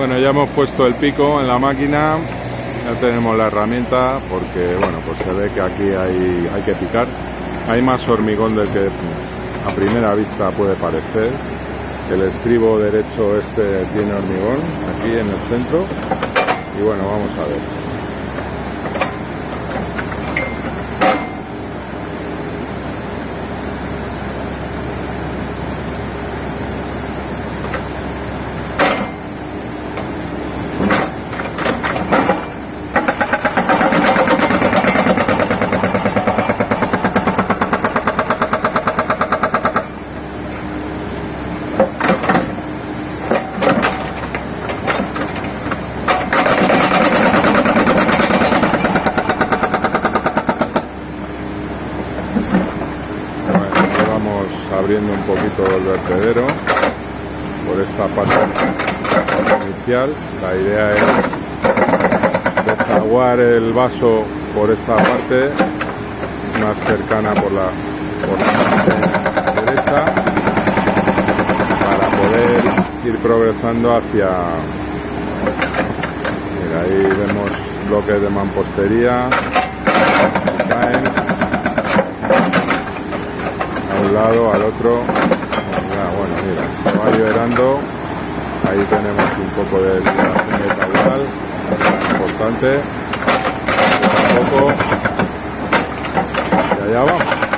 Bueno, ya hemos puesto el pico en la máquina, ya tenemos la herramienta porque, bueno, pues se ve que aquí hay, hay que picar. Hay más hormigón del que a primera vista puede parecer. El estribo derecho este tiene hormigón aquí en el centro. Y bueno, vamos a ver. Vamos abriendo un poquito el vertedero por esta parte inicial. La idea es desaguar el vaso por esta parte más cercana por la, por la parte derecha para poder ir progresando hacia mira ahí vemos bloques de mampostería que caen a un lado, al otro. Ya, bueno, mira, se va llorando. Ahí tenemos un poco de liberación de importante. Poco a poco. Y allá vamos.